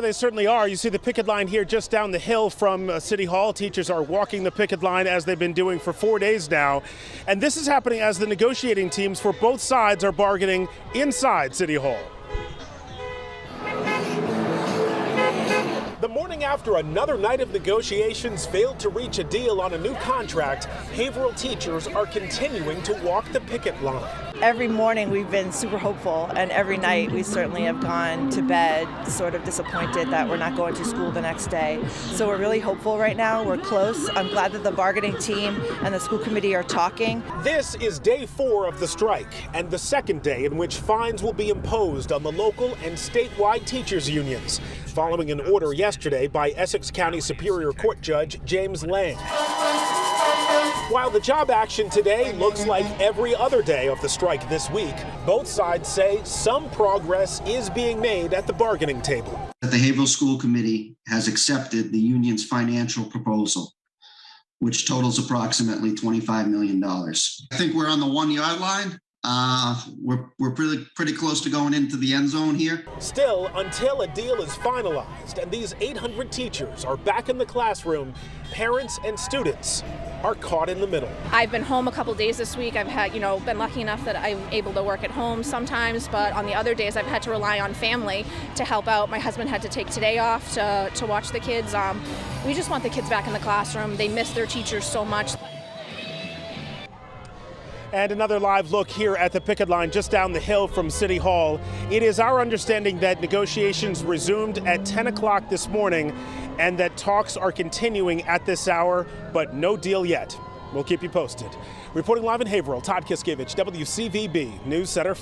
They certainly are. You see the picket line here just down the hill from uh, City Hall. Teachers are walking the picket line as they've been doing for four days now. And this is happening as the negotiating teams for both sides are bargaining inside City Hall. The morning after another night of negotiations failed to reach a deal on a new contract, Haverhill teachers are continuing to walk the picket line. Every morning we've been super hopeful, and every night we certainly have gone to bed sort of disappointed that we're not going to school the next day. So we're really hopeful right now. We're close. I'm glad that the bargaining team and the school committee are talking. This is day four of the strike, and the second day in which fines will be imposed on the local and statewide teachers' unions, following an order yesterday by Essex County Superior Court Judge James Lang. While the job action today looks like every other day of the strike this week, both sides say some progress is being made at the bargaining table. The Haverhill School Committee has accepted the union's financial proposal, which totals approximately $25 million. I think we're on the one yard line. Uh, we're we're pretty pretty close to going into the end zone here. Still, until a deal is finalized and these 800 teachers are back in the classroom, parents and students are caught in the middle. I've been home a couple days this week. I've had, you know, been lucky enough that I'm able to work at home sometimes, but on the other days I've had to rely on family to help out. My husband had to take today off to, to watch the kids. Um, we just want the kids back in the classroom. They miss their teachers so much. And another live look here at the picket line just down the hill from City Hall. It is our understanding that negotiations resumed at 10 o'clock this morning and that talks are continuing at this hour, but no deal yet. We'll keep you posted. Reporting live in Haverhill, Todd Kazakiewich, WCVB News Center.